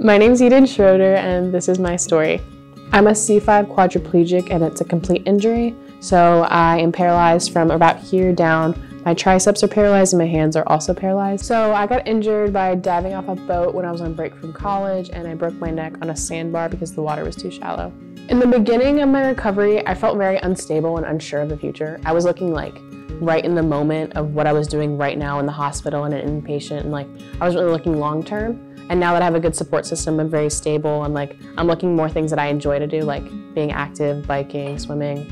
My name's Eden Schroeder, and this is my story. I'm a C5 quadriplegic, and it's a complete injury. So I am paralyzed from about here down. My triceps are paralyzed, and my hands are also paralyzed. So I got injured by diving off a boat when I was on break from college, and I broke my neck on a sandbar because the water was too shallow. In the beginning of my recovery, I felt very unstable and unsure of the future. I was looking like right in the moment of what I was doing right now in the hospital and an inpatient, and like I was really looking long term. And now that I have a good support system, I'm very stable and like I'm looking more things that I enjoy to do, like being active, biking, swimming,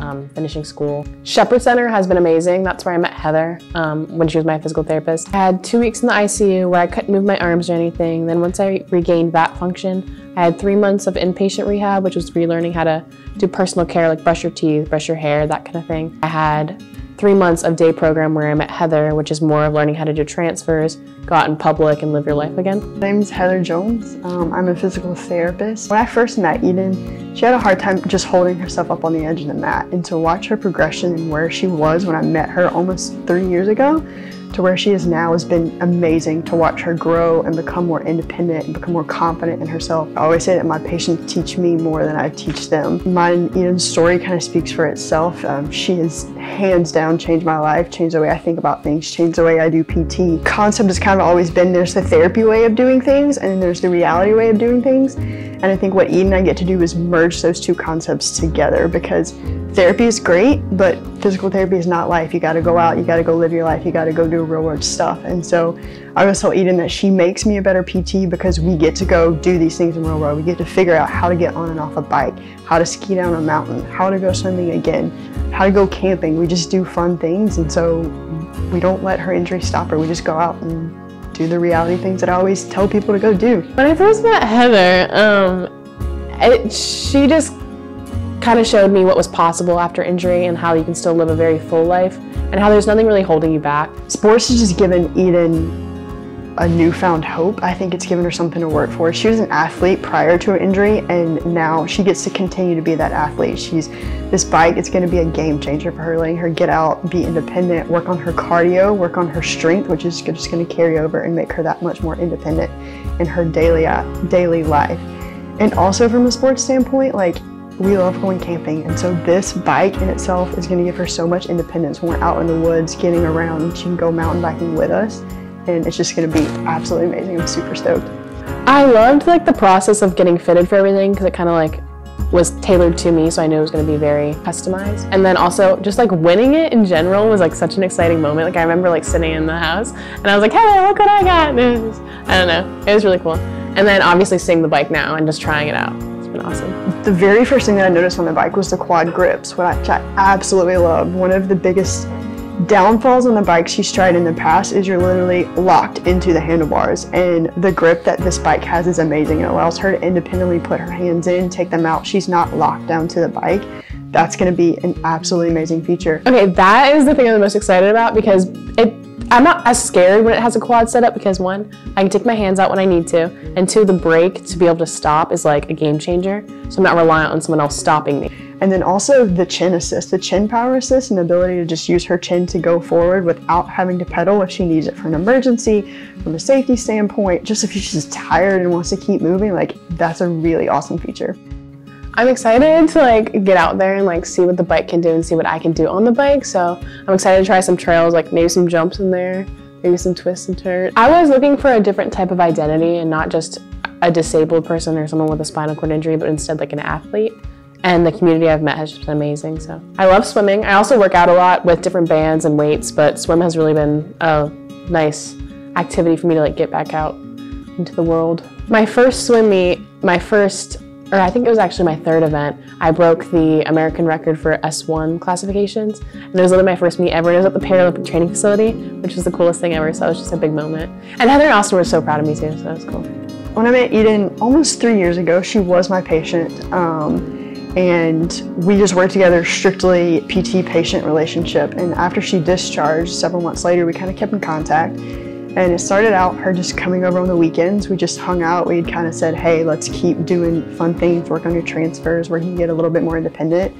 um, finishing school. Shepherd Center has been amazing. That's where I met Heather um, when she was my physical therapist. I had two weeks in the ICU where I couldn't move my arms or anything. Then once I regained that function, I had three months of inpatient rehab, which was relearning how to do personal care, like brush your teeth, brush your hair, that kind of thing. I had three months of day program where I met Heather, which is more of learning how to do transfers, go out in public and live your life again. My name is Heather Jones. Um, I'm a physical therapist. When I first met Eden, she had a hard time just holding herself up on the edge of the mat. And to watch her progression and where she was when I met her almost three years ago, to where she is now has been amazing to watch her grow and become more independent and become more confident in herself. I always say that my patients teach me more than I teach them. My Eden's story kind of speaks for itself. Um, she has hands down changed my life, changed the way I think about things, changed the way I do PT. Concept has kind of always been there's the therapy way of doing things and then there's the reality way of doing things. And I think what Eden and I get to do is merge those two concepts together because therapy is great, but physical therapy is not life. You got to go out, you got to go live your life, you got to go do real world stuff. And so I always tell Eden that she makes me a better PT because we get to go do these things in real world. We get to figure out how to get on and off a bike, how to ski down a mountain, how to go swimming again, how to go camping. We just do fun things. And so we don't let her injury stop her. We just go out and do the reality things that I always tell people to go do. When I first met Heather, um, it, she just kind of showed me what was possible after injury and how you can still live a very full life and how there's nothing really holding you back. Sports has just given Eden a newfound hope. I think it's given her something to work for. She was an athlete prior to her injury and now she gets to continue to be that athlete. She's this bike, it's gonna be a game changer for her, letting her get out, be independent, work on her cardio, work on her strength, which is just gonna carry over and make her that much more independent in her daily, uh, daily life. And also from a sports standpoint, like we love going camping and so this bike in itself is going to give her so much independence when we're out in the woods getting around she can go mountain biking with us and it's just going to be absolutely amazing. I'm super stoked. I loved like the process of getting fitted for everything because it kind of like was tailored to me so i knew it was going to be very customized. And then also just like winning it in general was like such an exciting moment. Like i remember like sitting in the house and i was like hey look what i got! Was, i don't know. It was really cool. And then obviously seeing the bike now and just trying it out It's been awesome. The very first thing that I noticed on the bike was the quad grips, which I absolutely love. One of the biggest downfalls on the bikes she's tried in the past is you're literally locked into the handlebars and the grip that this bike has is amazing. It allows her to independently put her hands in, take them out. She's not locked down to the bike. That's going to be an absolutely amazing feature. Okay, that is the thing I'm the most excited about because it I'm not as scared when it has a quad setup because one, I can take my hands out when I need to, and two, the brake to be able to stop is like a game changer. So I'm not reliant on someone else stopping me. And then also the chin assist, the chin power assist, and the ability to just use her chin to go forward without having to pedal if she needs it for an emergency, from a safety standpoint, just if she's just tired and wants to keep moving, like that's a really awesome feature. I'm excited to like get out there and like see what the bike can do and see what I can do on the bike. So I'm excited to try some trails, like maybe some jumps in there, maybe some twists and turns. I was looking for a different type of identity and not just a disabled person or someone with a spinal cord injury, but instead like an athlete. And the community I've met has just been amazing. So I love swimming. I also work out a lot with different bands and weights, but swim has really been a nice activity for me to like get back out into the world. My first swim meet, my first or I think it was actually my third event, I broke the American record for S1 classifications. And it was literally my first meet ever. It was at the Paralympic training facility, which was the coolest thing ever. So it was just a big moment. And Heather and Austin were so proud of me too, so that was cool. When I met Eden almost three years ago, she was my patient. Um, and we just worked together strictly PT patient relationship. And after she discharged several months later, we kind of kept in contact. And it started out her just coming over on the weekends. We just hung out. We'd kind of said, hey, let's keep doing fun things, work on your transfers where you can get a little bit more independent.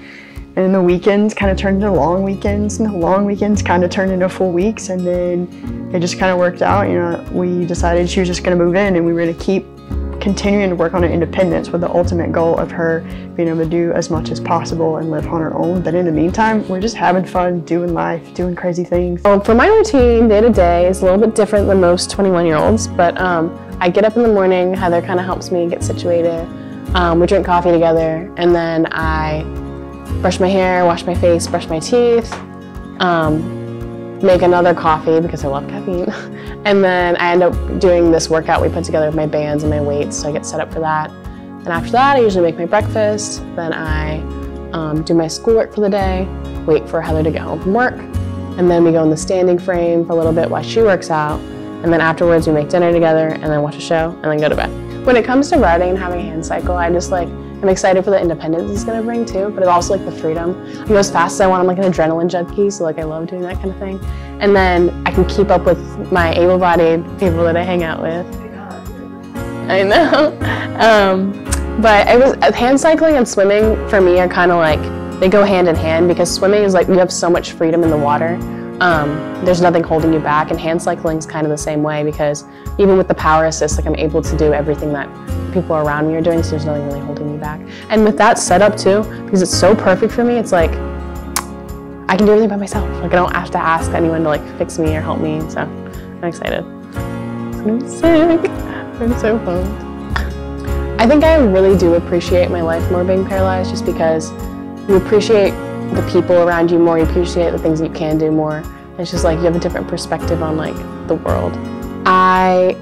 And the weekends kind of turned into long weekends, and the long weekends kind of turned into full weeks. And then it just kind of worked out. You know, we decided she was just going to move in and we were going to keep continuing to work on her independence with the ultimate goal of her being able to do as much as possible and live on her own. But in the meantime, we're just having fun, doing life, doing crazy things. Well, for my routine day to day is a little bit different than most 21 year olds, but um, I get up in the morning, Heather kind of helps me get situated. Um, we drink coffee together, and then I brush my hair, wash my face, brush my teeth, um, make another coffee because I love caffeine. and then I end up doing this workout we put together with my bands and my weights, so I get set up for that. And after that, I usually make my breakfast. Then I um, do my schoolwork for the day, wait for Heather to get home from work, and then we go in the standing frame for a little bit while she works out. And then afterwards, we make dinner together and then watch a show and then go to bed. When it comes to riding and having a hand cycle, I just like I'm excited for the independence it's gonna bring too, but also like the freedom. I go as fast as I want. I'm like an adrenaline junkie, so like I love doing that kind of thing. And then I can keep up with my able-bodied people that I hang out with. I know. Um, but I was hand cycling and swimming for me are kind of like they go hand in hand because swimming is like you have so much freedom in the water. Um, there's nothing holding you back, and hand cycling is kind of the same way because even with the power assist, like I'm able to do everything that people around me are doing, so there's nothing really holding me back. And with that setup too, because it's so perfect for me, it's like I can do everything by myself. Like I don't have to ask anyone to like fix me or help me. So I'm excited. Be sick. I'm so pumped. I think I really do appreciate my life more being paralyzed, just because you appreciate the people around you more. You appreciate the things that you can do more. It's just like you have a different perspective on like the world. I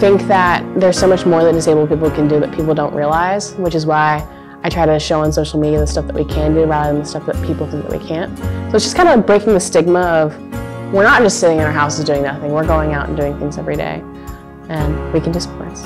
think that there's so much more that disabled people can do that people don't realize, which is why I try to show on social media the stuff that we can do rather than the stuff that people think that we can't. So it's just kind of breaking the stigma of we're not just sitting in our houses doing nothing, we're going out and doing things every day, and we can do sports.